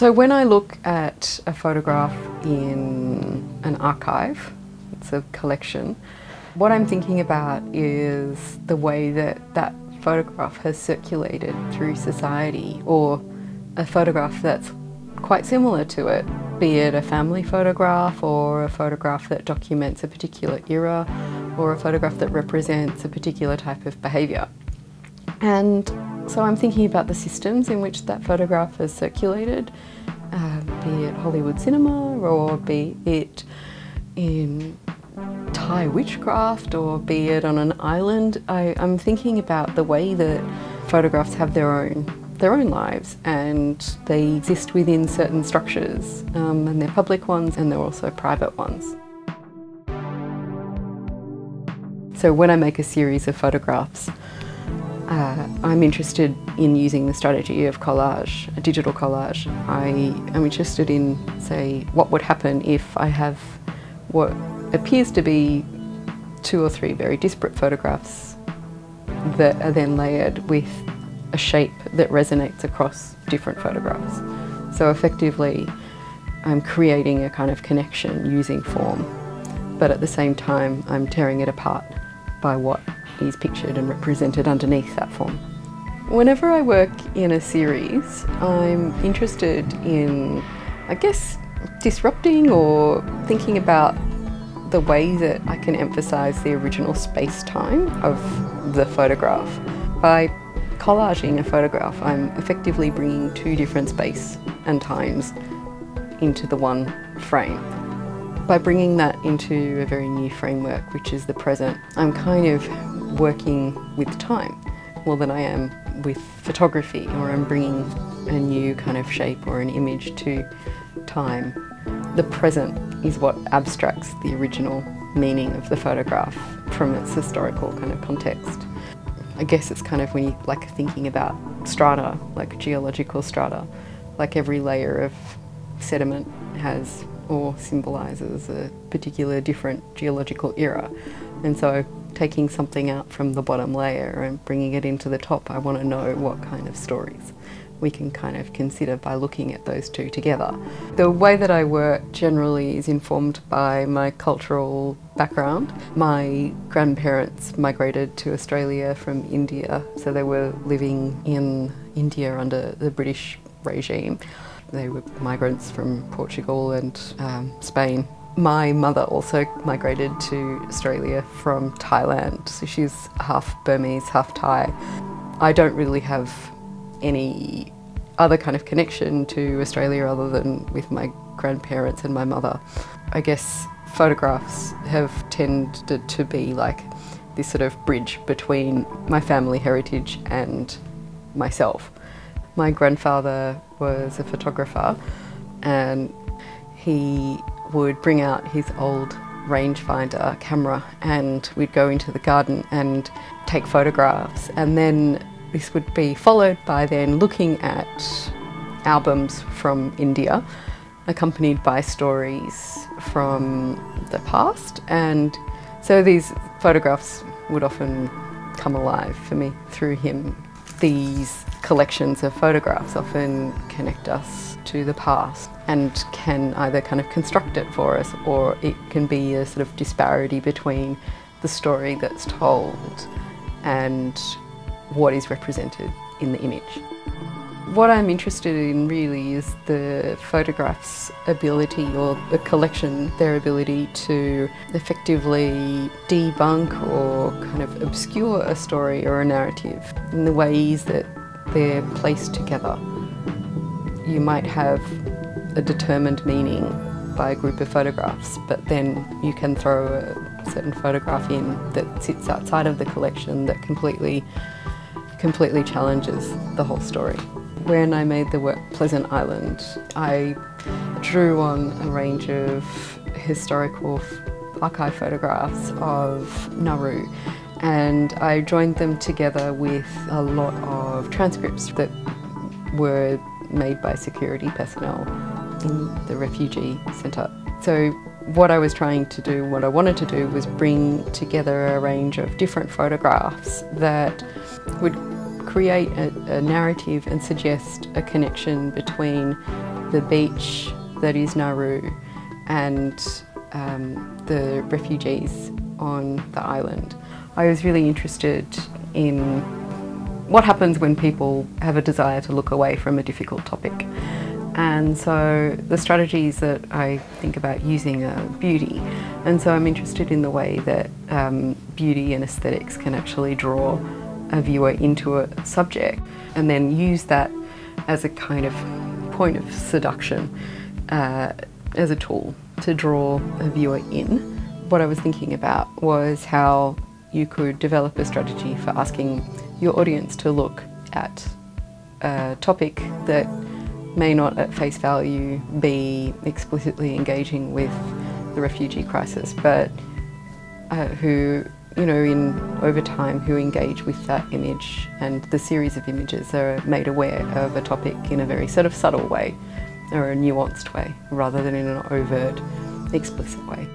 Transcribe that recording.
So when I look at a photograph in an archive, it's a collection, what I'm thinking about is the way that that photograph has circulated through society or a photograph that's quite similar to it, be it a family photograph or a photograph that documents a particular era or a photograph that represents a particular type of behaviour. And so I'm thinking about the systems in which that photograph has circulated, uh, be it Hollywood cinema or be it in Thai witchcraft or be it on an island. I, I'm thinking about the way that photographs have their own their own lives and they exist within certain structures um, and they're public ones and they're also private ones. So when I make a series of photographs, uh, I'm interested in using the strategy of collage, a digital collage. I am interested in, say, what would happen if I have what appears to be two or three very disparate photographs that are then layered with a shape that resonates across different photographs. So effectively, I'm creating a kind of connection using form, but at the same time, I'm tearing it apart by what is pictured and represented underneath that form. Whenever I work in a series, I'm interested in, I guess, disrupting or thinking about the way that I can emphasise the original space-time of the photograph. By collaging a photograph, I'm effectively bringing two different space and times into the one frame. By bringing that into a very new framework, which is the present, I'm kind of working with time more than I am with photography, or I'm bringing a new kind of shape or an image to time the present is what abstracts the original meaning of the photograph from its historical kind of context. I guess it's kind of when you like thinking about strata, like geological strata, like every layer of sediment has or symbolises a particular different geological era. And so taking something out from the bottom layer and bringing it into the top, I want to know what kind of stories we can kind of consider by looking at those two together. The way that I work generally is informed by my cultural background. My grandparents migrated to Australia from India, so they were living in India under the British regime. They were migrants from Portugal and um, Spain. My mother also migrated to Australia from Thailand, so she's half Burmese, half Thai. I don't really have any other kind of connection to Australia other than with my grandparents and my mother. I guess photographs have tended to be like this sort of bridge between my family heritage and myself. My grandfather was a photographer and he would bring out his old rangefinder camera and we'd go into the garden and take photographs and then this would be followed by then looking at albums from India, accompanied by stories from the past. And so these photographs would often come alive for me through him. These collections of photographs often connect us to the past and can either kind of construct it for us or it can be a sort of disparity between the story that's told and what is represented in the image. What I'm interested in really is the photograph's ability or the collection, their ability to effectively debunk or kind of obscure a story or a narrative in the ways that they're placed together. You might have a determined meaning by a group of photographs, but then you can throw a certain photograph in that sits outside of the collection that completely completely challenges the whole story. When I made the work Pleasant Island, I drew on a range of historical archive photographs of Nauru and I joined them together with a lot of transcripts that were made by security personnel in the refugee centre. So what I was trying to do, what I wanted to do was bring together a range of different photographs that would create a, a narrative and suggest a connection between the beach that is Nauru and um, the refugees on the island. I was really interested in what happens when people have a desire to look away from a difficult topic. And so the strategies that I think about using are beauty. And so I'm interested in the way that um, beauty and aesthetics can actually draw a viewer into a subject and then use that as a kind of point of seduction uh, as a tool to draw a viewer in. What I was thinking about was how you could develop a strategy for asking your audience to look at a topic that may not at face value be explicitly engaging with the refugee crisis, but uh, who, you know, in over time, who engage with that image and the series of images are made aware of a topic in a very sort of subtle way or a nuanced way rather than in an overt, explicit way.